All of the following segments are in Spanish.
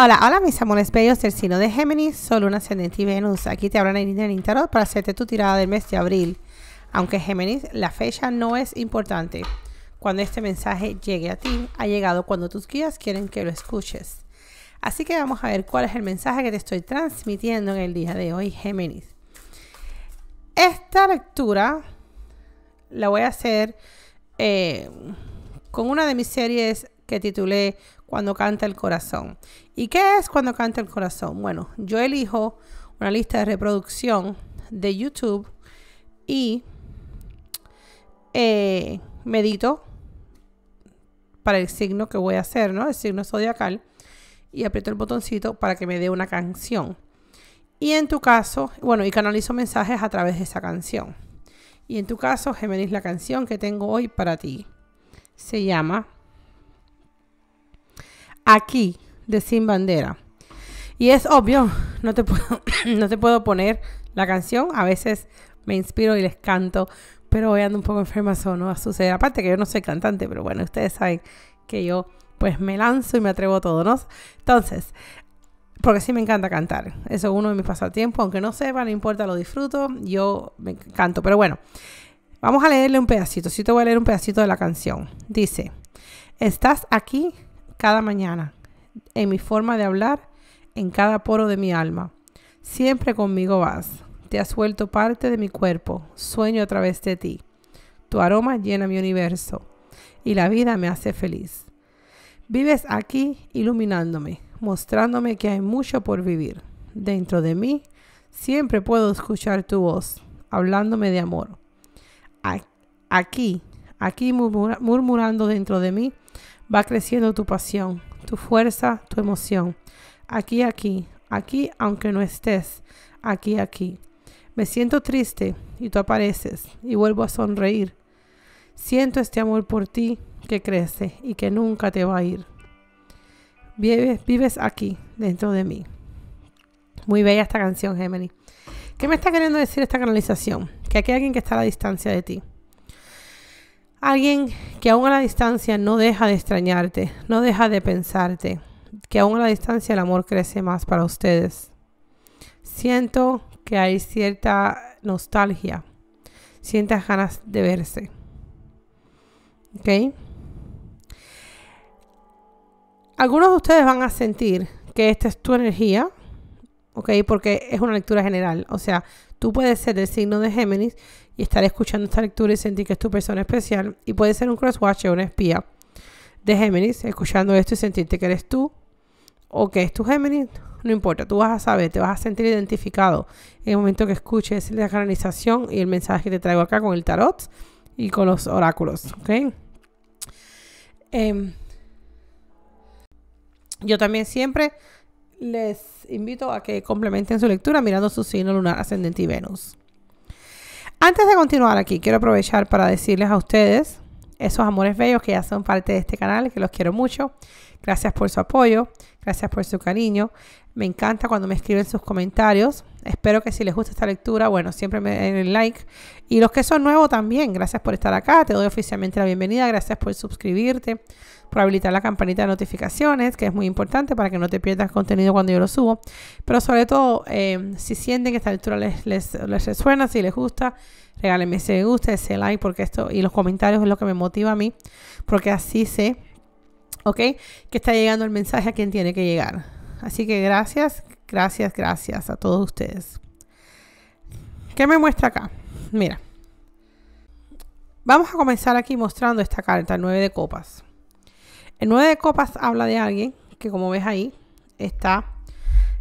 Hola, hola mis amores bellos del signo de Géminis, solo un ascendente y Venus. Aquí te hablan en Tarot para hacerte tu tirada del mes de abril. Aunque Géminis, la fecha no es importante. Cuando este mensaje llegue a ti, ha llegado cuando tus guías quieren que lo escuches. Así que vamos a ver cuál es el mensaje que te estoy transmitiendo en el día de hoy, Géminis. Esta lectura la voy a hacer eh, con una de mis series que titulé Cuando canta el corazón. ¿Y qué es cuando canta el corazón? Bueno, yo elijo una lista de reproducción de YouTube y eh, medito para el signo que voy a hacer, ¿no? El signo zodiacal. Y aprieto el botoncito para que me dé una canción. Y en tu caso, bueno, y canalizo mensajes a través de esa canción. Y en tu caso, Géminis, la canción que tengo hoy para ti se llama aquí de Sin Bandera. Y es obvio, no te puedo, no te puedo poner la canción. A veces me inspiro y les canto, pero hoy ando un poco enferma, eso no va a suceder. Aparte que yo no soy cantante, pero bueno, ustedes saben que yo pues me lanzo y me atrevo a todo, ¿no? Entonces, porque sí me encanta cantar. Eso es uno de mis pasatiempos, aunque no sepa, no importa, lo disfruto, yo me canto. Pero bueno, vamos a leerle un pedacito. Sí te voy a leer un pedacito de la canción. Dice, estás aquí cada mañana, en mi forma de hablar, en cada poro de mi alma. Siempre conmigo vas. Te has vuelto parte de mi cuerpo. Sueño a través de ti. Tu aroma llena mi universo y la vida me hace feliz. Vives aquí iluminándome, mostrándome que hay mucho por vivir. Dentro de mí siempre puedo escuchar tu voz, hablándome de amor. Aquí, aquí murmurando dentro de mí, va creciendo tu pasión, tu fuerza, tu emoción. Aquí, aquí, aquí, aunque no estés, aquí, aquí. Me siento triste y tú apareces y vuelvo a sonreír. Siento este amor por ti que crece y que nunca te va a ir. Vives, vives aquí, dentro de mí. Muy bella esta canción, Gemini. ¿Qué me está queriendo decir esta canalización? Que aquí hay alguien que está a la distancia de ti. Alguien que aún a la distancia no deja de extrañarte, no deja de pensarte, que aún a la distancia el amor crece más para ustedes. Siento que hay cierta nostalgia, ciertas ganas de verse. ¿Ok? Algunos de ustedes van a sentir que esta es tu energía, ¿ok? Porque es una lectura general. O sea, tú puedes ser del signo de Géminis y estar escuchando esta lectura y sentir que es tu persona especial. Y puede ser un crosswatcher, una espía de Géminis, escuchando esto y sentirte que eres tú o que es tu Géminis. No importa, tú vas a saber, te vas a sentir identificado en el momento que escuches la canalización y el mensaje que te traigo acá con el tarot y con los oráculos, ¿ok? Em, yo también siempre les invito a que complementen su lectura mirando su signo lunar ascendente y Venus. Antes de continuar aquí, quiero aprovechar para decirles a ustedes, esos amores bellos que ya son parte de este canal, que los quiero mucho. Gracias por su apoyo, gracias por su cariño. Me encanta cuando me escriben sus comentarios. Espero que si les gusta esta lectura, bueno, siempre me den el like. Y los que son nuevos también, gracias por estar acá. Te doy oficialmente la bienvenida. Gracias por suscribirte por habilitar la campanita de notificaciones, que es muy importante para que no te pierdas contenido cuando yo lo subo. Pero sobre todo, eh, si sienten que esta lectura les, les, les, resuena, si les gusta, regálenme ese gusta, ese like, porque esto y los comentarios es lo que me motiva a mí, porque así sé, ¿ok? Que está llegando el mensaje a quien tiene que llegar. Así que gracias, gracias, gracias a todos ustedes. ¿Qué me muestra acá? Mira. Vamos a comenzar aquí mostrando esta carta, el 9 de copas. El 9 de copas habla de alguien que, como ves ahí, está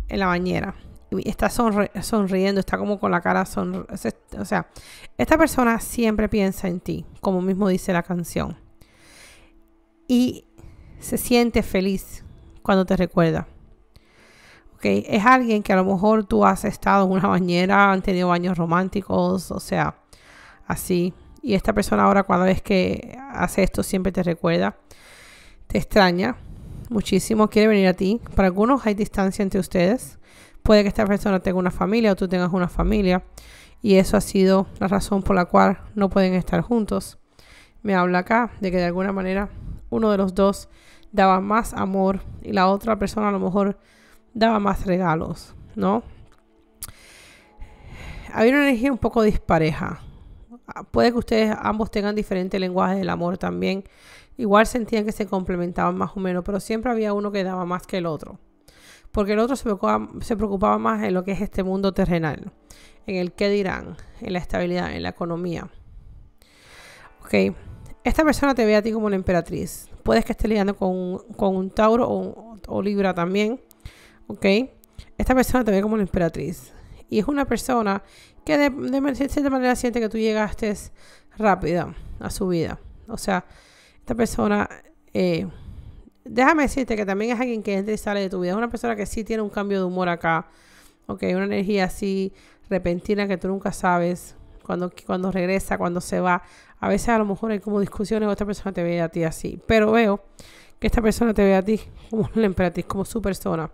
en la bañera. Está sonriendo, está como con la cara sonriendo. O sea, esta persona siempre piensa en ti, como mismo dice la canción. Y se siente feliz cuando te recuerda. Okay. Es alguien que a lo mejor tú has estado en una bañera, han tenido baños románticos, o sea, así. Y esta persona ahora cada vez que hace esto siempre te recuerda te extraña muchísimo, quiere venir a ti. Para algunos hay distancia entre ustedes. Puede que esta persona tenga una familia o tú tengas una familia. Y eso ha sido la razón por la cual no pueden estar juntos. Me habla acá de que de alguna manera uno de los dos daba más amor y la otra persona a lo mejor daba más regalos, ¿no? Había una energía un poco dispareja. Puede que ustedes ambos tengan diferentes lenguajes del amor también. Igual sentían que se complementaban más o menos, pero siempre había uno que daba más que el otro. Porque el otro se preocupaba, más en lo que es este mundo terrenal, en el qué dirán, en la estabilidad, en la economía. Ok, esta persona te ve a ti como una emperatriz. Puedes que esté lidiando con, un Tauro o, Libra también. Ok, esta persona te ve como una emperatriz. Y es una persona que de, de cierta manera siente que tú llegaste rápida a su vida. O sea, esta persona, eh, déjame decirte que también es alguien que entra y sale de tu vida. Es una persona que sí tiene un cambio de humor acá. Ok, una energía así repentina que tú nunca sabes cuando, cuando regresa, cuando se va. A veces a lo mejor hay como discusiones, otra persona te ve a ti así. Pero veo que esta persona te ve a ti como una emperatriz, como su persona.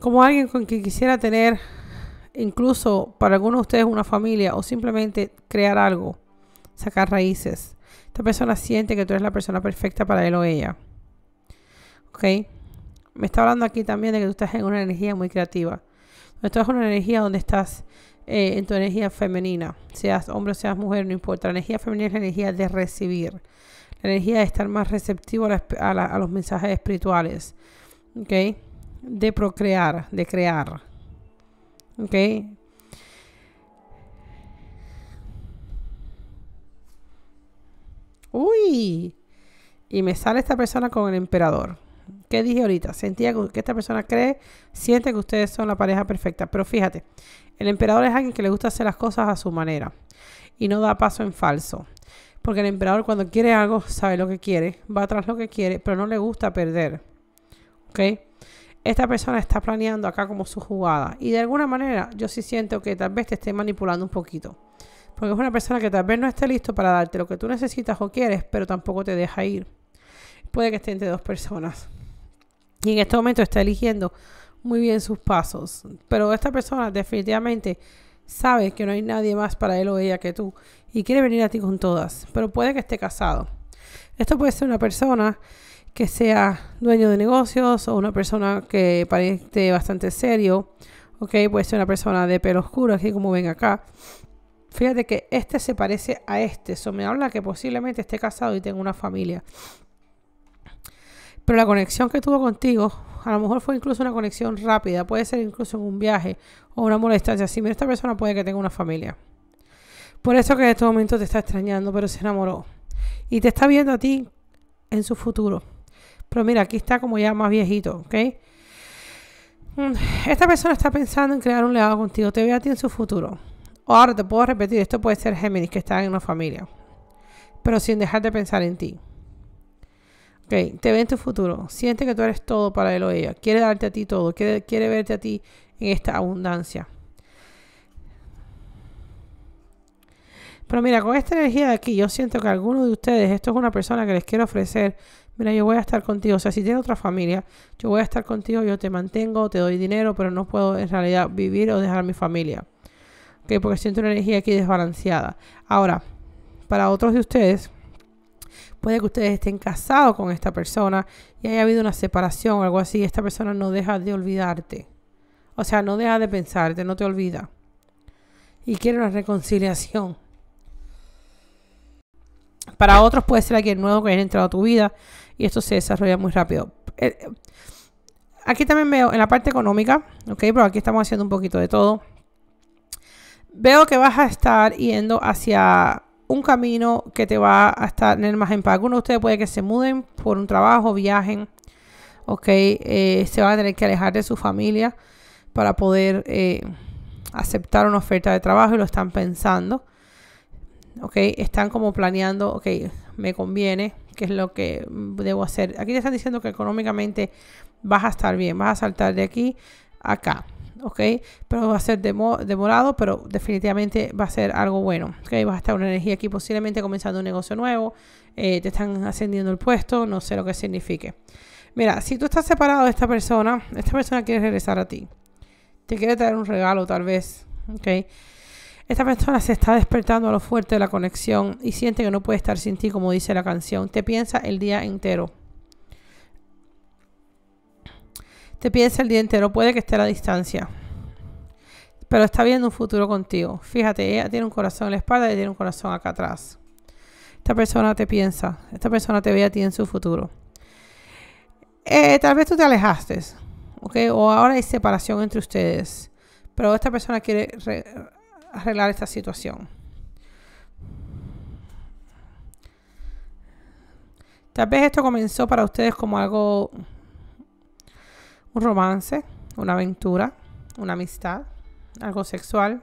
Como alguien con quien quisiera tener, incluso para algunos de ustedes, una familia o simplemente crear algo, sacar raíces. Esta persona siente que tú eres la persona perfecta para él o ella. ¿Ok? Me está hablando aquí también de que tú estás en una energía muy creativa. Esto es una energía donde estás eh, en tu energía femenina, seas hombre o seas mujer, no importa. La energía femenina es la energía de recibir, la energía de estar más receptivo a, los mensajes espirituales, ¿ok? De procrear, de crear, ¿ok? Uy, y me sale esta persona con el emperador. ¿Qué dije ahorita? Sentía que esta persona cree, siente que ustedes son la pareja perfecta. Pero fíjate, el emperador es alguien que le gusta hacer las cosas a su manera y no da paso en falso. Porque el emperador cuando quiere algo sabe lo que quiere, va tras lo que quiere, pero no le gusta perder. ¿Ok? Esta persona está planeando acá como su jugada. Y de alguna manera yo sí siento que tal vez te esté manipulando un poquito. Porque es una persona que tal vez no esté listo para darte lo que tú necesitas o quieres, pero tampoco te deja ir. Puede que esté entre dos personas. Y en este momento está eligiendo muy bien sus pasos. Pero esta persona definitivamente sabe que no hay nadie más para él o ella que tú. Y quiere venir a ti con todas. Pero puede que esté casado. Esto puede ser una persona que sea dueño de negocios o una persona que parece bastante serio. Ok, puede ser una persona de pelo oscuro, así como ven acá. Fíjate que este se parece a este. Eso me habla que posiblemente esté casado y tenga una familia. Pero la conexión que tuvo contigo, a lo mejor fue incluso una conexión rápida, puede ser incluso un viaje o una molestancia. Si mira, esta persona puede que tenga una familia. Por eso que en este momento te está extrañando, pero se enamoró. Y te está viendo a ti en su futuro. Pero mira, aquí está como ya más viejito, ¿ok? Mm, esta persona está pensando en crear un legado contigo. Te ve a ti en su futuro. Ahora te puedo repetir, esto puede ser Géminis que está en una familia. Pero sin dejar de pensar en ti. Ok, te ve en tu futuro. Siente que tú eres todo para él o ella. Quiere darte a ti todo. Quiere, verte a ti en esta abundancia. Pero mira, con esta energía de aquí, yo siento que alguno de ustedes, esto es una persona que les quiero ofrecer. Mira, yo voy a estar contigo. O sea, si tienes otra familia, yo voy a estar contigo, yo te mantengo, te doy dinero, pero no puedo en realidad vivir o dejar mi familia. Ok, porque siento una energía aquí desbalanceada. Ahora, para otros de ustedes, Puede que ustedes estén casados con esta persona y haya habido una separación o algo así. Esta persona no deja de olvidarte. O sea, no deja de pensarte, no te olvida. Y quiere una reconciliación. Para otros puede ser alguien nuevo que haya entrado a tu vida y esto se desarrolla muy rápido. Eh, aquí también veo en la parte económica, ok, pero aquí estamos haciendo un poquito de todo. Veo que vas a estar yendo hacia un camino que te va a estar tener más en. Algunos de ustedes puede que se muden por un trabajo, viajen, ok, eh, se van a tener que alejar de su familia para poder eh, aceptar una oferta de trabajo y lo están pensando. Ok, están como planeando, ok, me conviene, qué es lo que debo hacer. Aquí te están diciendo que económicamente vas a estar bien, vas a saltar de aquí a acá. ¿Ok? Pero va a ser demorado, pero definitivamente va a ser algo bueno, ¿ok? Vas a estar una energía aquí posiblemente comenzando un negocio nuevo, eh, te están ascendiendo el puesto, no sé lo que signifique. Mira, si tú estás separado de esta persona, esta persona quiere regresar a ti. Te quiere traer un regalo tal vez, ¿ok? Esta persona se está despertando a lo fuerte de la conexión y siente que no puede estar sin ti, como dice la canción. Te piensa el día entero. Te piensa el día entero. Puede que esté a la distancia. Pero está viendo un futuro contigo. Fíjate, ella tiene un corazón en la espalda y tiene un corazón acá atrás. Esta persona te piensa. Esta persona te ve a ti en su futuro. Eh, tal vez tú te alejaste. ¿Ok? O ahora hay separación entre ustedes. Pero esta persona quiere arreglar esta situación. Tal vez esto comenzó para ustedes como algo, un romance, una aventura, una amistad, algo sexual,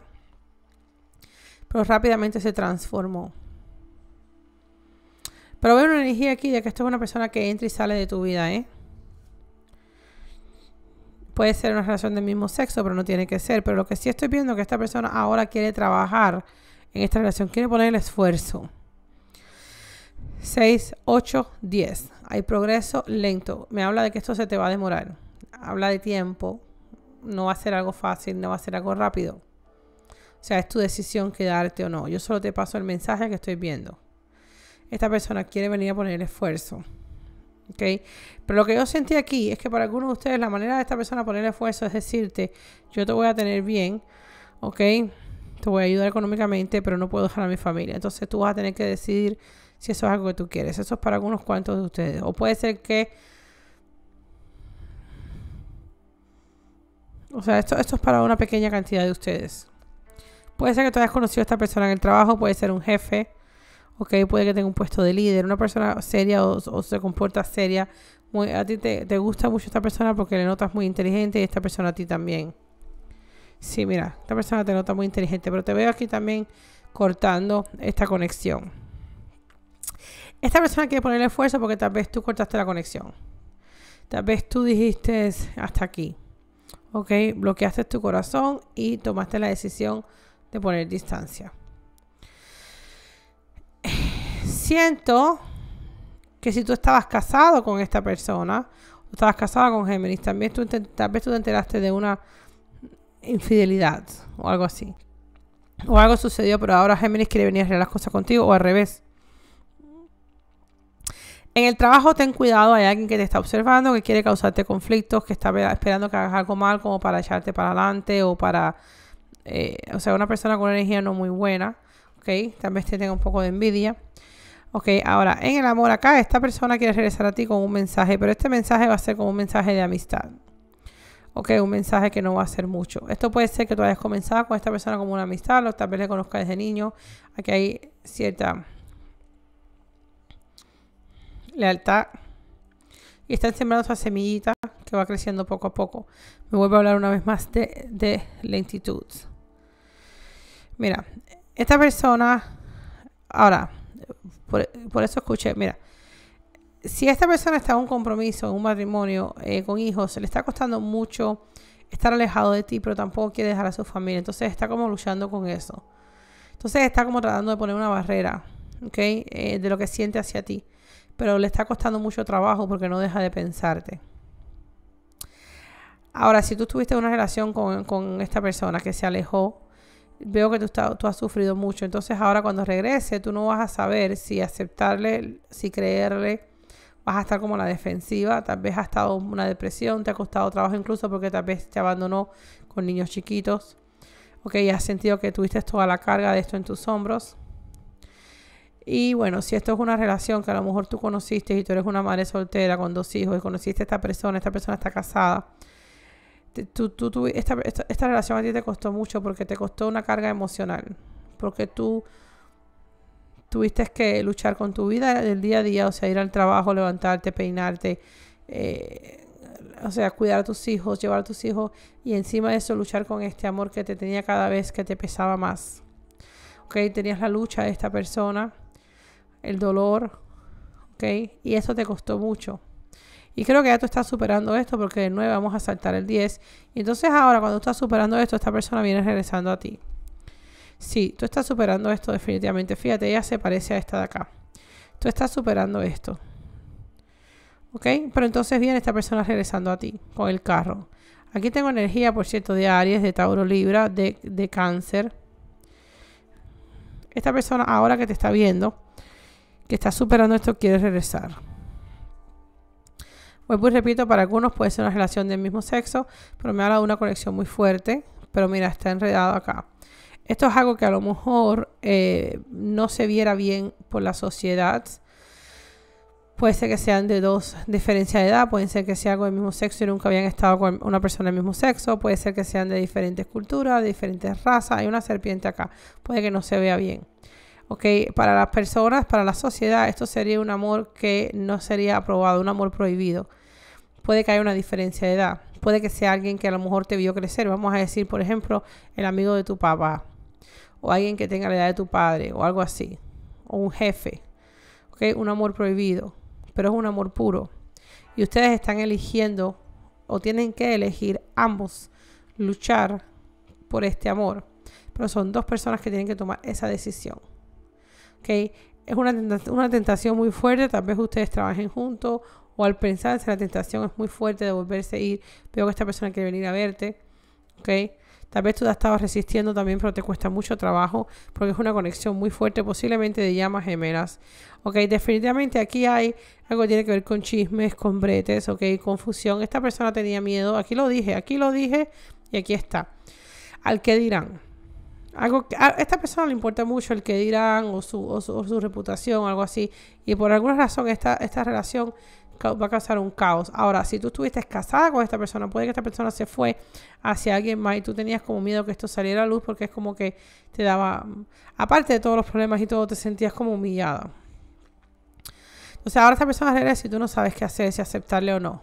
pero rápidamente se transformó. Pero veo una energía aquí de que esto es una persona que entra y sale de tu vida, ¿eh? Puede ser una relación del mismo sexo, pero no tiene que ser. Pero lo que sí estoy viendo es que esta persona ahora quiere trabajar en esta relación, quiere poner el esfuerzo. 6, 8, 10. Hay progreso lento. Me habla de que esto se te va a demorar. Habla de tiempo. No va a ser algo fácil, no va a ser algo rápido. O sea, es tu decisión quedarte o no. Yo solo te paso el mensaje que estoy viendo. Esta persona quiere venir a poner esfuerzo. Pero lo que yo sentí aquí es que para algunos de ustedes la manera de esta persona poner esfuerzo es decirte, yo te voy a tener bien, ¿ok? Te voy a ayudar económicamente, pero no puedo dejar a mi familia. Entonces tú vas a tener que decidir si eso es algo que tú quieres. Eso es para algunos cuantos de ustedes. O puede ser que... O sea, esto, esto es para una pequeña cantidad de ustedes. Puede ser que tú hayas conocido a esta persona en el trabajo, puede ser un jefe, ok, puede que tenga un puesto de líder, una persona seria o, se comporta seria. a ti te, te, gusta mucho esta persona porque le notas muy inteligente y esta persona a ti también. Sí, mira, esta persona te nota muy inteligente, pero te veo aquí también cortando esta conexión. Esta persona quiere ponerle esfuerzo porque tal vez tú cortaste la conexión. Tal vez tú dijiste hasta aquí. Ok, bloqueaste tu corazón y tomaste la decisión de poner distancia siento que si tú estabas casado con esta persona, estabas casada con Géminis, también tú, tal vez tú te enteraste de una infidelidad o algo así. O algo sucedió, pero ahora Géminis quiere venir a arreglar las cosas contigo o al revés. En el trabajo ten cuidado, hay alguien que te está observando, que quiere causarte conflictos, que está esperando que hagas algo mal como para echarte para adelante o para, eh, o sea, una persona con una energía no muy buena, ¿ok? Tal vez te tenga un poco de envidia. Ok, ahora en el amor acá, esta persona quiere regresar a ti con un mensaje, pero este mensaje va a ser como un mensaje de amistad. Ok, un mensaje que no va a ser mucho. Esto puede ser que tú hayas comenzado con esta persona como una amistad, o tal vez le conozcas desde niño. Aquí hay cierta lealtad. Y están sembrando esa semillita que va creciendo poco a poco. Me vuelvo a hablar una vez más de, lentitud. Mira, esta persona, ahora, por, eso escuché, mira, si esta persona está en un compromiso, en un matrimonio, eh, con hijos, le está costando mucho estar alejado de ti, pero tampoco quiere dejar a su familia. Entonces está como luchando con eso. Entonces está como tratando de poner una barrera, ¿ok? Eh, de lo que siente hacia ti. Pero le está costando mucho trabajo porque no deja de pensarte. Ahora, si tú tuviste una relación con, con esta persona que se alejó, veo que tú, tú has sufrido mucho. Entonces ahora cuando regrese, tú no vas a saber si aceptarle, si creerle. Vas a estar como la defensiva. Tal vez ha estado una depresión, te ha costado trabajo incluso porque tal vez te abandonó con niños chiquitos. Ok, has sentido que tuviste toda la carga de esto en tus hombros. Y bueno, si esto es una relación que a lo mejor tú conociste y tú eres una madre soltera con dos hijos y conociste a esta persona, esta persona está casada tú, esta, esta, relación a ti te costó mucho porque te costó una carga emocional, porque tú tuviste que luchar con tu vida del día a día, o sea, ir al trabajo, levantarte, peinarte, eh, o sea, cuidar a tus hijos, llevar a tus hijos y encima de eso luchar con este amor que te tenía cada vez que te pesaba más. ¿Ok? Tenías la lucha de esta persona, el dolor, ¿ok? Y eso te costó mucho. Y creo que ya tú estás superando esto porque de 9 vamos a saltar el 10. Y entonces ahora cuando estás superando esto, esta persona viene regresando a ti. Sí, tú estás superando esto definitivamente. Fíjate, ella se parece a esta de acá. Tú estás superando esto. ¿Ok? Pero entonces viene esta persona regresando a ti con el carro. Aquí tengo energía, por cierto, de Aries, de Tauro Libra, de, de Cáncer. Esta persona ahora que te está viendo, que está superando esto, quiere regresar. Vuelvo y repito, para algunos puede ser una relación del mismo sexo, pero me habla de una conexión muy fuerte. Pero mira, está enredado acá. Esto es algo que a lo mejor eh, no se viera bien por la sociedad. Puede ser que sean de dos diferencias de edad, pueden ser que sea algo del mismo sexo y nunca habían estado con una persona del mismo sexo, puede ser que sean de diferentes culturas, de diferentes razas. Hay una serpiente acá, puede que no se vea bien. Ok, para las personas, para la sociedad, esto sería un amor que no sería aprobado, un amor prohibido. Puede que haya una diferencia de edad, puede que sea alguien que a lo mejor te vio crecer. Vamos a decir, por ejemplo, el amigo de tu papá o alguien que tenga la edad de tu padre o algo así, o un jefe, ¿ok? Un amor prohibido, pero es un amor puro. Y ustedes están eligiendo o tienen que elegir ambos luchar por este amor. Pero son dos personas que tienen que tomar esa decisión. ¿Ok? Es una, una tentación muy fuerte, tal vez ustedes trabajen juntos o al pensarse la tentación es muy fuerte de volverse a ir, veo que esta persona quiere venir a verte, ¿ok? Tal vez tú te estabas resistiendo también, pero te cuesta mucho trabajo porque es una conexión muy fuerte, posiblemente de llamas gemelas. Ok, definitivamente aquí hay algo que tiene que ver con chismes, con bretes, ok, confusión. Esta persona tenía miedo, aquí lo dije, aquí lo dije y aquí está. Al que dirán. Algo que, a esta persona le importa mucho el que dirán o su, o su, o reputación, algo así. Y por alguna razón esta, esta relación va a causar un caos. Ahora, si tú estuviste casada con esta persona, puede que esta persona se fue hacia alguien más y tú tenías como miedo que esto saliera a luz porque es como que te daba, aparte de todos los problemas y todo, te sentías como humillada. Entonces ahora esta persona regresa y tú no sabes qué hacer, si aceptarle o no.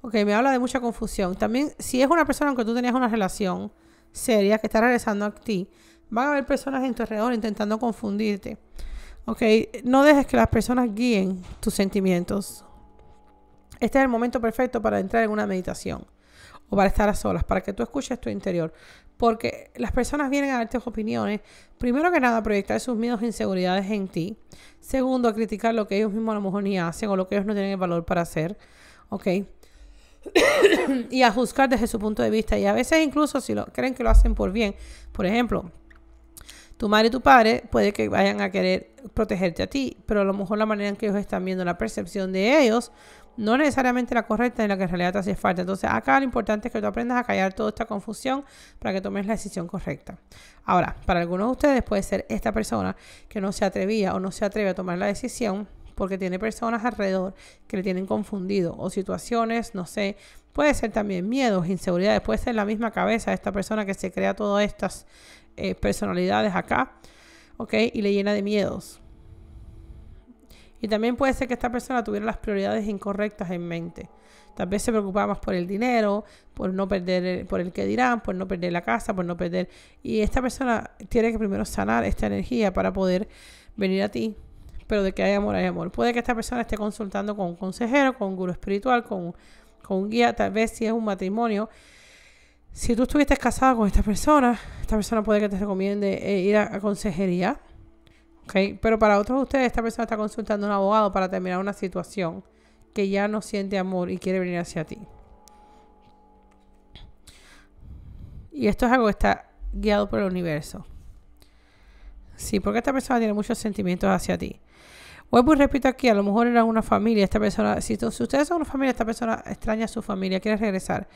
Ok, me habla de mucha confusión. También, si es una persona con que tú tenías una relación seria que está regresando a ti, van a haber personas en tu alrededor intentando confundirte. Ok, no dejes que las personas guíen tus sentimientos. Este es el momento perfecto para entrar en una meditación o para estar a solas, para que tú escuches tu interior. Porque las personas vienen a darte opiniones, primero que nada, a proyectar sus miedos e inseguridades en ti. Segundo, a criticar lo que ellos mismos a lo mejor ni hacen o lo que ellos no tienen el valor para hacer. ¿Ok? y a juzgar desde su punto de vista. Y a veces incluso si lo, creen que lo hacen por bien. Por ejemplo, tu madre y tu padre puede que vayan a querer protegerte a ti, pero a lo mejor la manera en que ellos están viendo la percepción de ellos no es necesariamente la correcta en la que en realidad te hace falta. Entonces, acá lo importante es que tú aprendas a callar toda esta confusión para que tomes la decisión correcta. Ahora, para algunos de ustedes puede ser esta persona que no se atrevía o no se atreve a tomar la decisión porque tiene personas alrededor que le tienen confundido o situaciones, no sé, puede ser también miedos, inseguridades, puede ser la misma cabeza de esta persona que se crea todas estas eh, personalidades acá, ¿ok? Y le llena de miedos. Y también puede ser que esta persona tuviera las prioridades incorrectas en mente. Tal vez se preocupaba más por el dinero, por no perder, por el que dirán, por no perder la casa, por no perder. Y esta persona tiene que primero sanar esta energía para poder venir a ti. Pero de que hay amor, hay amor. Puede que esta persona esté consultando con un consejero, con un gurú espiritual, con, con un guía, tal vez si es un matrimonio si tú estuviste casado con esta persona, esta persona puede que te recomiende eh, ir a, consejería. ¿okay? Pero para otros de ustedes, esta persona está consultando a un abogado para terminar una situación que ya no siente amor y quiere venir hacia ti. Y esto es algo que está guiado por el universo. Sí, porque esta persona tiene muchos sentimientos hacia ti. Vuelvo y repito aquí, a lo mejor era una familia, esta persona, si, ustedes son una familia, esta persona extraña a su familia, quiere regresar.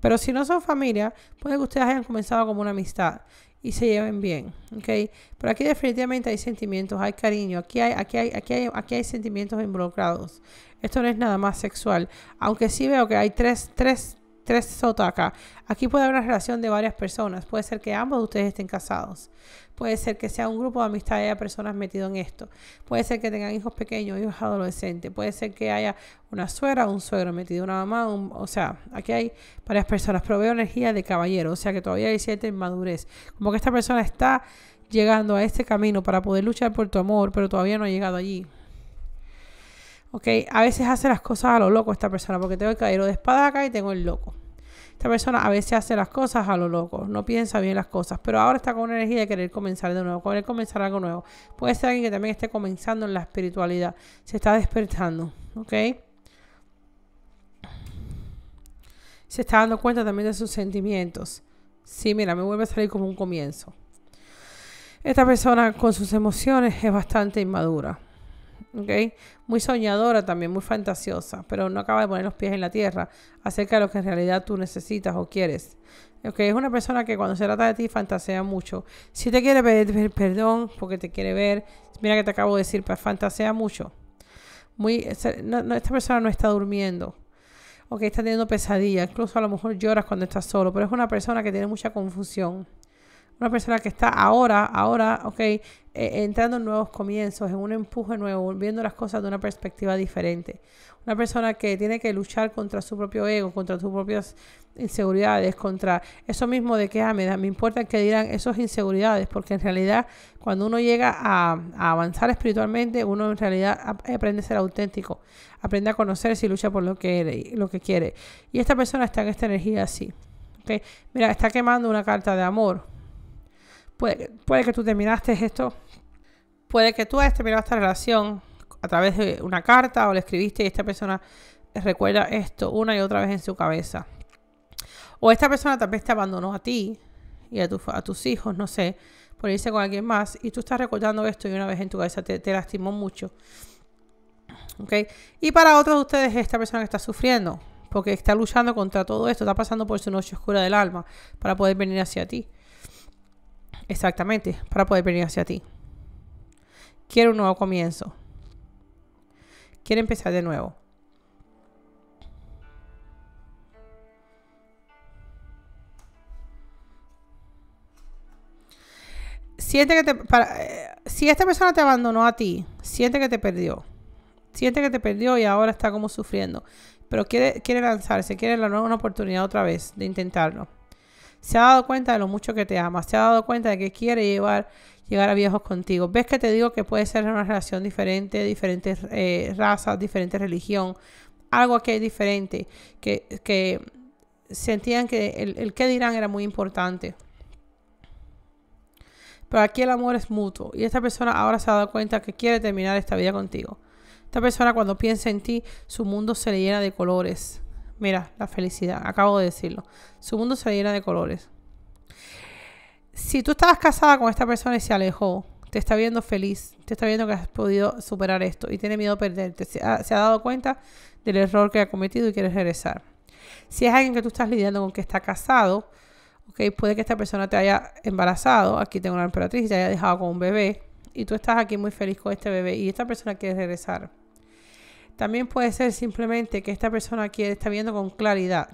Pero si no son familia, puede que ustedes hayan comenzado como una amistad y se lleven bien, ¿ok? Pero aquí definitivamente hay sentimientos, hay cariño, aquí hay, aquí hay, aquí hay, aquí hay sentimientos involucrados. Esto no es nada más sexual, aunque sí veo que hay tres, tres, tres sotos acá. Aquí puede haber una relación de varias personas, puede ser que ambos de ustedes estén casados. Puede ser que sea un grupo de amistades de personas metido en esto. Puede ser que tengan hijos pequeños, hijos adolescentes. Puede ser que haya una suegra un suegro metido, una mamá. o sea, aquí hay varias personas. Pero veo energía de caballero. O sea, que todavía hay cierta inmadurez. Como que esta persona está llegando a este camino para poder luchar por tu amor, pero todavía no ha llegado allí. Ok, a veces hace las cosas a lo loco esta persona, porque tengo el caballero de espada acá y tengo el loco. Esta persona a veces hace las cosas a lo loco, no piensa bien las cosas, pero ahora está con una energía de querer comenzar de nuevo, querer comenzar algo nuevo. Puede ser alguien que también esté comenzando en la espiritualidad, se está despertando, ¿ok? Se está dando cuenta también de sus sentimientos. Sí, mira, me vuelve a salir como un comienzo. Esta persona con sus emociones es bastante inmadura. Muy soñadora también, muy fantasiosa, pero no acaba de poner los pies en la tierra acerca de lo que en realidad tú necesitas o quieres. ¿ok? Es una persona que cuando se trata de ti fantasea mucho. Si te quiere pedir perdón porque te quiere ver, mira que te acabo de decir, pues fantasea mucho. Muy, esta persona no está durmiendo. Ok, está teniendo pesadillas. Incluso a lo mejor lloras cuando estás solo. Pero es una persona que tiene mucha confusión. Una persona que está ahora, ahora, ok, eh, entrando en nuevos comienzos, en un empuje nuevo, viendo las cosas de una perspectiva diferente. Una persona que tiene que luchar contra su propio ego, contra sus propias inseguridades, contra eso mismo de que ah, me, me importa que dirán esas inseguridades, porque en realidad cuando uno llega a, avanzar espiritualmente, uno en realidad aprende a ser auténtico, aprende a conocerse y lucha por lo que, lo que quiere. Y esta persona está en esta energía así. Okay. Mira, está quemando una carta de amor. Puede, que tú terminaste esto, puede que tú hayas terminado esta relación a través de una carta o le escribiste y esta persona recuerda esto una y otra vez en su cabeza. O esta persona tal vez te abandonó a ti y a, tus hijos, no sé, por irse con alguien más y tú estás recordando esto y una vez en tu cabeza te, lastimó mucho. ¿Okay? Y para otros de ustedes, esta persona que está sufriendo, porque está luchando contra todo esto, está pasando por su noche oscura del alma para poder venir hacia ti. Exactamente, para poder venir hacia ti. Quiere un nuevo comienzo. Quiere empezar de nuevo. Siente que te, eh, si esta persona te abandonó a ti, siente que te perdió. Siente que te perdió y ahora está como sufriendo. Pero quiere, quiere lanzarse, quiere la nueva una oportunidad otra vez de intentarlo. Se ha dado cuenta de lo mucho que te ama. Se ha dado cuenta de que quiere llevar llegar a viejos contigo. ¿Ves que te digo que puede ser una relación diferente, diferentes eh, razas, diferente religión? Algo que es diferente, que, que sentían que el, el qué dirán era muy importante. Pero aquí el amor es mutuo y esta persona ahora se ha dado cuenta que quiere terminar esta vida contigo. Esta persona cuando piensa en ti, su mundo se le llena de colores. Mira, la felicidad, acabo de decirlo. Su mundo se le llena de colores si tú estabas casada con esta persona y se alejó, te está viendo feliz, te está viendo que has podido superar esto y tiene miedo a perderte, se ha, dado cuenta del error que ha cometido y quiere regresar. Si es alguien que tú estás lidiando con que está casado, okay, puede que esta persona te haya embarazado, aquí tengo una emperatriz, te haya dejado con un bebé y tú estás aquí muy feliz con este bebé y esta persona quiere regresar. También puede ser simplemente que esta persona quiere, está viendo con claridad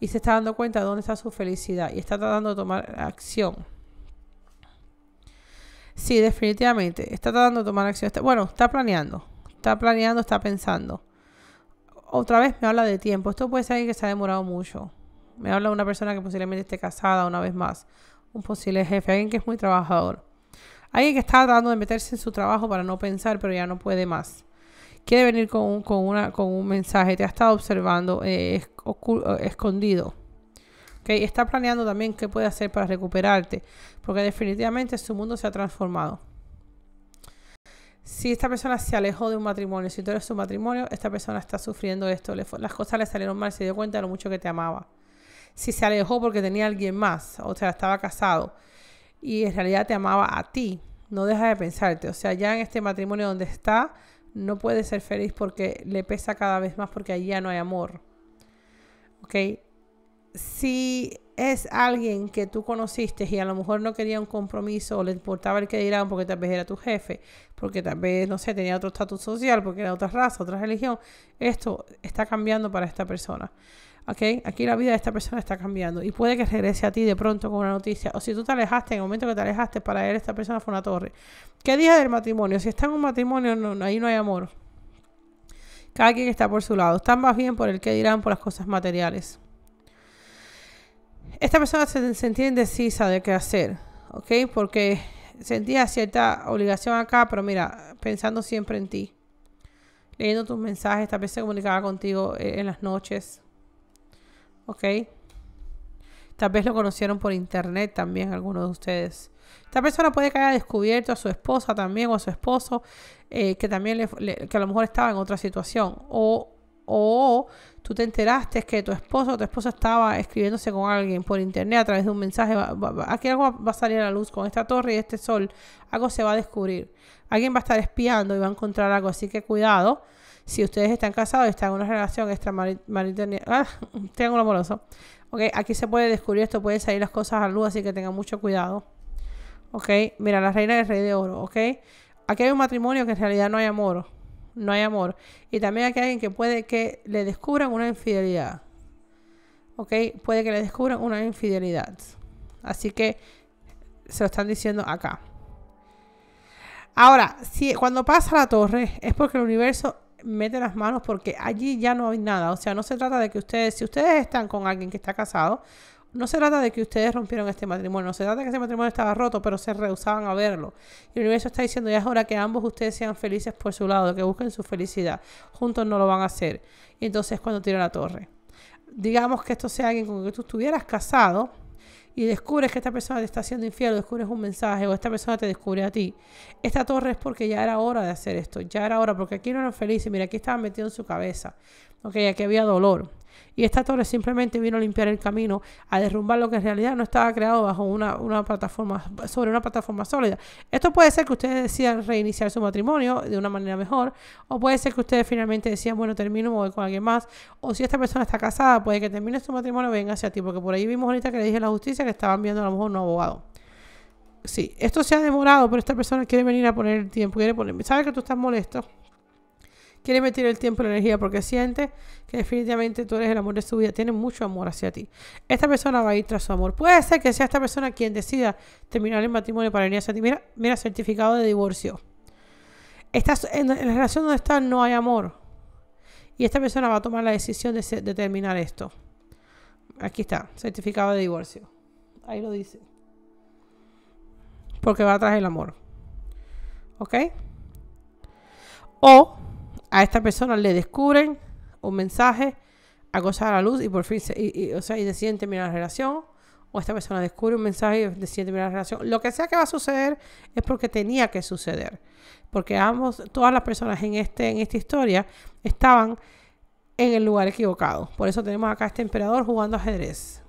y se está dando cuenta de dónde está su felicidad y está tratando de tomar acción. Sí, definitivamente. Está tratando de tomar acción. bueno, está planeando. Está planeando, está pensando. Otra vez me habla de tiempo. Esto puede ser alguien que se ha demorado mucho. Me habla de una persona que posiblemente esté casada una vez más. Un posible jefe. Alguien que es muy trabajador. Alguien que está tratando de meterse en su trabajo para no pensar, pero ya no puede más quiere venir con un, mensaje, te ha estado observando eh, eh, escondido. Okay, está planeando también qué puede hacer para recuperarte, porque definitivamente su mundo se ha transformado. Si esta persona se alejó de un matrimonio, si tú eres su matrimonio, esta persona está sufriendo esto, las cosas le salieron mal, se dio cuenta de lo mucho que te amaba. Si se alejó porque tenía alguien más, o sea, estaba casado y en realidad te amaba a ti, no deja de pensarte. O sea, ya en este matrimonio donde está, no puede ser feliz porque le pesa cada vez más porque allí ya no hay amor. ¿Ok? Si es alguien que tú conociste y a lo mejor no quería un compromiso o le importaba el que dirán porque tal vez era tu jefe, porque tal vez, no sé, tenía otro estatus social, porque era otra raza, otra religión, esto está cambiando para esta persona. ¿Ok? Aquí la vida de esta persona está cambiando y puede que regrese a ti de pronto con una noticia. O si tú te alejaste, en el momento que te alejaste, para él esta persona fue una torre. ¿Qué dije del matrimonio? Si está en un matrimonio, ahí no hay amor. Cada quien está por su lado. Están más bien por el que dirán por las cosas materiales. Esta persona se sentía indecisa de qué hacer, ¿ok? Porque sentía cierta obligación acá, pero mira, pensando siempre en ti. Leyendo tus mensajes, tal vez se comunicaba contigo eh, en las noches, ¿ok? Tal vez lo conocieron por internet también algunos de ustedes. Esta persona puede que haya descubierto a su esposa también o a su esposo eh, que también le, que a lo mejor estaba en otra situación o o tú te enteraste que tu esposo o tu esposa estaba escribiéndose con alguien por internet a través de un mensaje, aquí algo va a salir a la luz con esta torre y este sol, algo se va a descubrir. Alguien va a estar espiando y va a encontrar algo, así que cuidado. Si ustedes están casados y están en una relación extramarital, ah, triángulo amoroso, ok, aquí se puede descubrir esto, pueden salir las cosas a luz, así que tengan mucho cuidado. Ok, mira, la reina del rey de oro, ok. Aquí hay un matrimonio que en realidad no hay amor, no hay amor. Y también aquí hay alguien que puede que le descubran una infidelidad. Ok, puede que le descubran una infidelidad. Así que se lo están diciendo acá. Ahora, si cuando pasa la torre es porque el universo mete las manos porque allí ya no hay nada. O sea, no se trata de que ustedes, si ustedes están con alguien que está casado, no se trata de que ustedes rompieron este matrimonio, se trata de que ese matrimonio estaba roto, pero se rehusaban a verlo. Y el universo está diciendo, ya es hora que ambos ustedes sean felices por su lado, que busquen su felicidad. Juntos no lo van a hacer. Y entonces cuando tira la torre. Digamos que esto sea alguien con quien tú estuvieras casado, y descubres que esta persona te está haciendo infiel, o descubres un mensaje, o esta persona te descubre a ti, esta torre es porque ya era hora de hacer esto, ya era hora, porque aquí no eran felices, mira, aquí estaba metido en su cabeza, ok, aquí había dolor. Y esta torre simplemente vino a limpiar el camino, a derrumbar lo que en realidad no estaba creado bajo una, plataforma, sobre una plataforma sólida. Esto puede ser que ustedes decidan reiniciar su matrimonio de una manera mejor, o puede ser que ustedes finalmente decían, bueno, termino, me voy con alguien más, o si esta persona está casada, puede que termine su matrimonio venga hacia ti, porque por ahí vimos ahorita que le dije a la justicia que estaban viendo a lo mejor un abogado. Sí, esto se ha demorado, pero esta persona quiere venir a poner el tiempo, quiere poner, sabe que tú estás molesto, quiere meter el tiempo y la energía porque siente que definitivamente tú eres el amor de su vida, tiene mucho amor hacia ti. Esta persona va a ir tras su amor. Puede ser que sea esta persona quien decida terminar el matrimonio para venir hacia ti. Mira, mira certificado de divorcio. Estás en, la relación donde está no hay amor. Y esta persona va a tomar la decisión de, de terminar esto. Aquí está, certificado de divorcio. Ahí lo dice. Porque va atrás el amor. ¿Ok? O a esta persona le descubren un mensaje, a a la luz y por fin, y, o sea, y deciden terminar la relación, o esta persona descubre un mensaje y decide terminar la relación. Lo que sea que va a suceder es porque tenía que suceder, porque ambos, todas las personas en, este, en esta historia estaban en el lugar equivocado. Por eso tenemos acá a este emperador jugando ajedrez.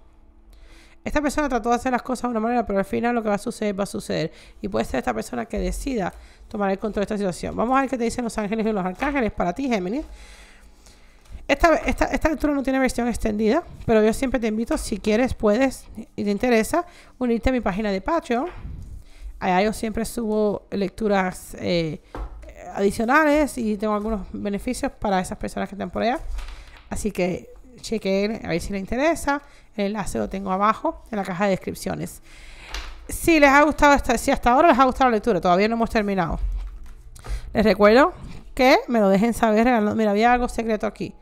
Esta persona trató de hacer las cosas de una manera, pero al final lo que va a suceder va a suceder. Y puede ser esta persona que decida tomar el control de esta situación. Vamos a ver qué te dicen los ángeles y los arcángeles para ti, Géminis. Esta, esta, esta lectura no tiene versión extendida, pero yo siempre te invito, si quieres, puedes y te interesa, unirte a mi página de Patreon. Allá yo siempre subo lecturas eh, adicionales y tengo algunos beneficios para esas personas que están por allá. Así que chequen a ver si les interesa. El enlace lo tengo abajo en la caja de descripciones. Si les ha gustado, esta, si hasta ahora les ha gustado la lectura, todavía no hemos terminado. Les recuerdo que me lo dejen saber. Mira, había algo secreto aquí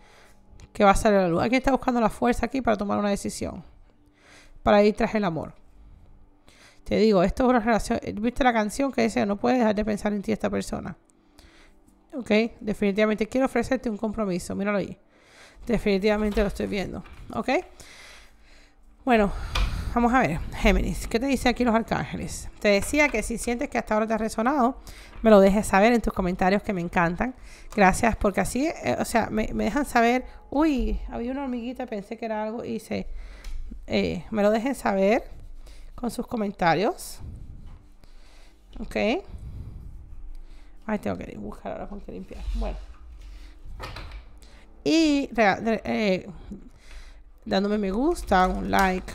que va a salir a la luz. Alguien está buscando la fuerza aquí para tomar una decisión. Para ir tras el amor. Te digo, esto es una relación. ¿Viste la canción que dice no puedes dejar de pensar en ti esta persona? Ok, definitivamente quiero ofrecerte un compromiso. Míralo ahí. Definitivamente lo estoy viendo. Ok. Bueno, vamos a ver, Géminis, ¿qué te dice aquí los arcángeles? Te decía que si sientes que hasta ahora te ha resonado, me lo dejes saber en tus comentarios que me encantan. Gracias, porque así, eh, o sea, me, dejan saber, uy, había una hormiguita, pensé que era algo y se, eh, me lo dejen saber con sus comentarios. Ok. Ay, tengo que buscar ahora con qué limpiar. Bueno. Y eh, dándome me gusta, un like.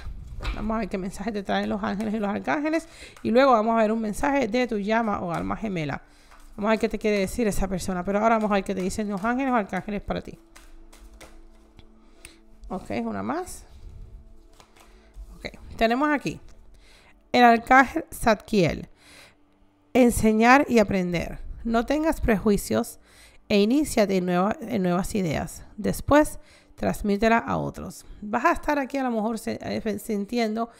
Vamos a ver qué mensaje te traen los ángeles y los arcángeles. Y luego vamos a ver un mensaje de tu llama o alma gemela. Vamos a ver qué te quiere decir esa persona. Pero ahora vamos a ver qué te dicen los ángeles o arcángeles para ti. Ok, una más. Ok, tenemos aquí el arcángel Zadkiel. Enseñar y aprender. No tengas prejuicios e iníciate en, nuevas ideas. Después, transmítela a otros. Vas a estar aquí a lo mejor eh, sintiendo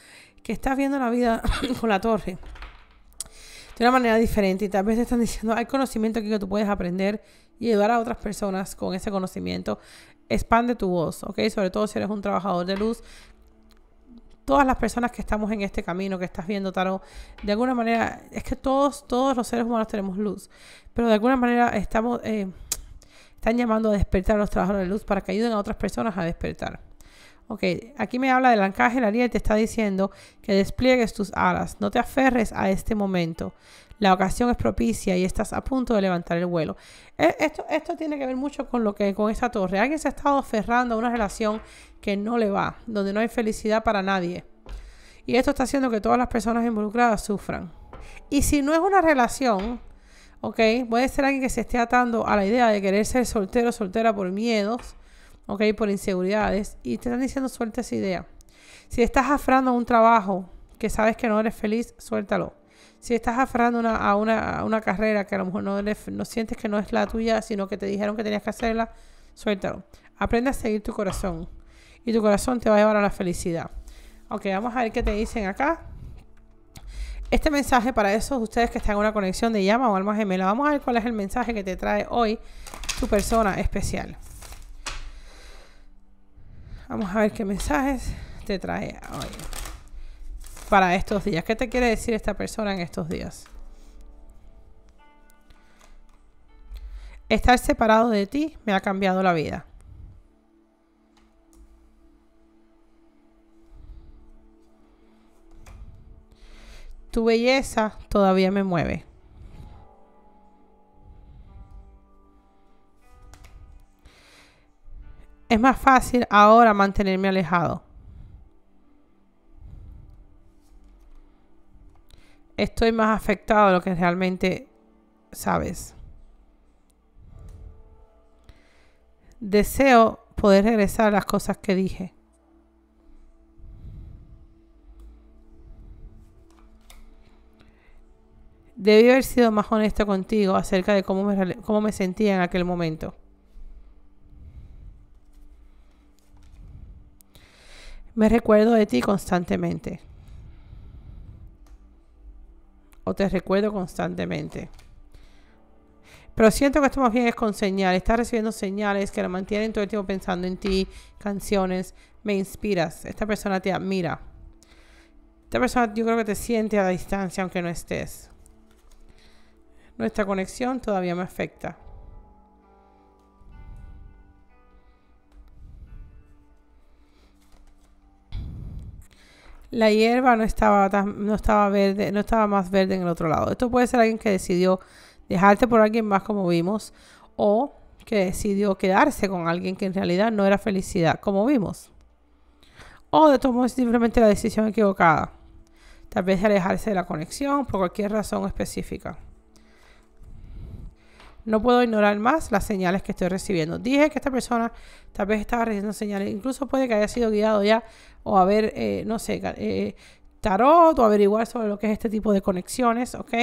que estás viendo la vida con la torre de una manera diferente y tal vez te están diciendo, hay conocimiento aquí que tú puedes aprender y ayudar a otras personas con ese conocimiento. Expande tu voz, ¿ok? Sobre todo si eres un trabajador de luz. Todas las personas que estamos en este camino, que estás viendo, Taro, de alguna manera, es que todos, todos los seres humanos tenemos luz, pero de alguna manera estamos... Eh, Están llamando a despertar a los trabajadores de luz para que ayuden a otras personas a despertar. Ok, aquí me habla del arcángel Ariel, te está diciendo que despliegues tus alas, no te aferres a este momento. La ocasión es propicia y estás a punto de levantar el vuelo. E, esto, esto tiene que ver mucho con lo que con esa torre. Alguien se ha estado aferrando a una relación que no le va, donde no hay felicidad para nadie. Y esto está haciendo que todas las personas involucradas sufran. Y si no es una relación, ok, puede ser alguien que se esté atando a la idea de querer ser soltero o soltera por miedos, ok, por inseguridades, y te están diciendo suelta esa idea. Si estás aferrando a un trabajo que sabes que no eres feliz, suéltalo. Si estás aferrando a, una, carrera que a lo mejor no, no sientes que no es la tuya, sino que te dijeron que tenías que hacerla, suéltalo. Aprende a seguir tu corazón. Y tu corazón te va a llevar a la felicidad. Ok, vamos a ver qué te dicen acá. Este mensaje para esos ustedes que están en una conexión de llama o alma gemela. Vamos a ver cuál es el mensaje que te trae hoy tu persona especial. Vamos a ver qué mensajes te trae hoy para estos días. ¿Qué te quiere decir esta persona en estos días? Estar separado de ti me ha cambiado la vida. Tu belleza todavía me mueve. Es más fácil ahora mantenerme alejado. Estoy más afectado de lo que realmente sabes. Deseo poder regresar a las cosas que dije. Debí haber sido más honesto contigo acerca de cómo me, cómo me sentía en aquel momento. Me recuerdo de ti constantemente. O te recuerdo constantemente. Pero siento que esto más bien es con señales. Estás recibiendo señales que la mantienen todo el tiempo pensando en ti, canciones. Me inspiras. Esta persona te admira. Esta persona yo creo que te siente a la distancia aunque no estés. Nuestra conexión todavía me afecta. La hierba no estaba, no estaba verde, no estaba más verde en el otro lado. Esto puede ser alguien que decidió dejarte por alguien más como vimos o que decidió quedarse con alguien que en realidad no era felicidad como vimos. O de todos modos simplemente la decisión equivocada. Tal vez alejarse de la conexión por cualquier razón específica. No puedo ignorar más las señales que estoy recibiendo. Dije que esta persona tal vez estaba recibiendo señales. Incluso puede que haya sido guiado ya o haber, eh, no sé, eh, tarot o averiguar sobre lo que es este tipo de conexiones, ¿ok?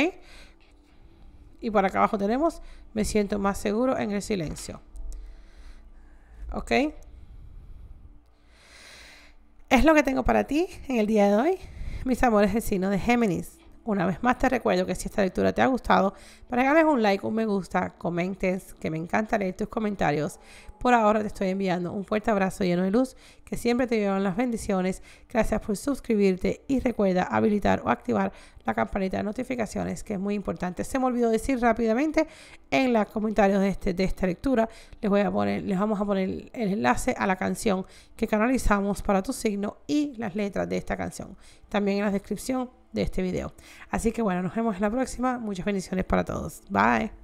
Y por acá abajo tenemos, me siento más seguro en el silencio. ¿Ok? Es lo que tengo para ti en el día de hoy, mis amores del signo de Géminis. Una vez más te recuerdo que si esta lectura te ha gustado, para que un like, un me gusta, comentes, que me encanta leer tus comentarios. Por ahora te estoy enviando un fuerte abrazo lleno de luz, que siempre te llevan las bendiciones. Gracias por suscribirte y recuerda habilitar o activar la campanita de notificaciones, que es muy importante. Se me olvidó decir rápidamente en los comentarios de, este, de esta lectura, les, voy a poner, les vamos a poner el enlace a la canción que canalizamos para tu signo y las letras de esta canción. También en la descripción de este video. Así que bueno, nos vemos en la próxima. Muchas bendiciones para todos. Bye.